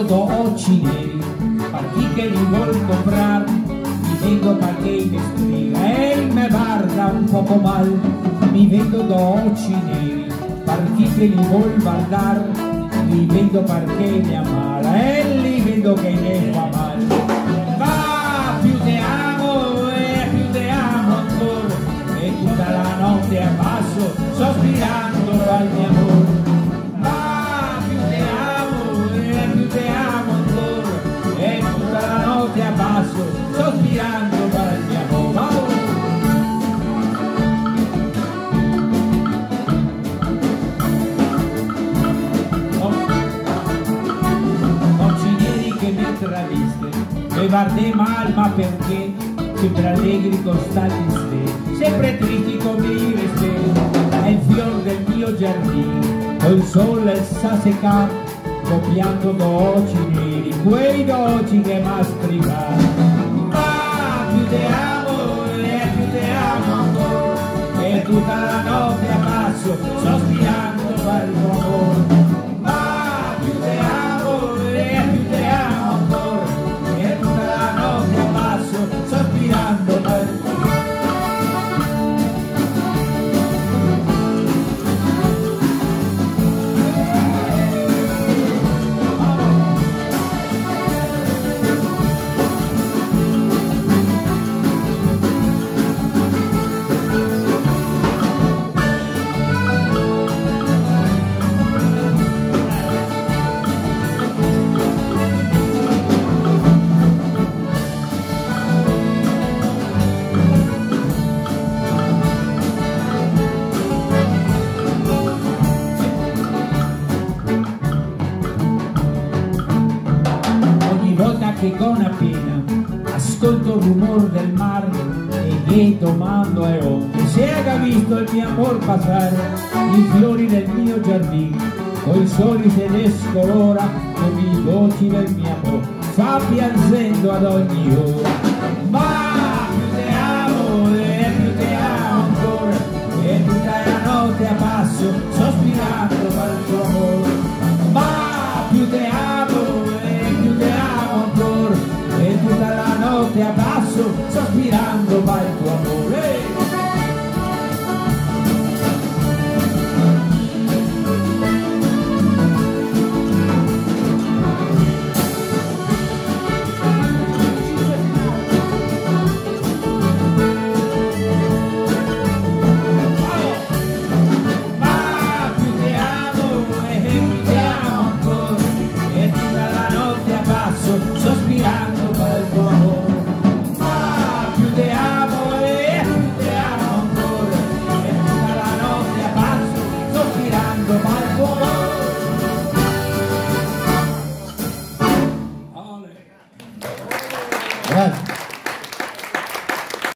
vendo dolci neri, per chi che li vuol comprar, mi vendo perché mi striga e me guarda un poco mal, mi vendo dolci neri, per chi che li vuol guardar, li vendo perché mi ammala e li vendo che ne fa mal. Guardé mal ma perché, sempre allegri costanti ste, sempre tristi come i reste, è il fior del mio giardino, col sole sa seccar, copiando dolci neri, quei dolci che mastricar. Ma più te amo e più te amo ancora, e tutta la che con appena ascolto il rumore del mare e gli domando ai onde se ha visto il mio amor passare? I fiori del mio giardino coi soli se ne scolora come i dolci del mio amor fa piangendo ad ogni ora sospirando va il tuo amore.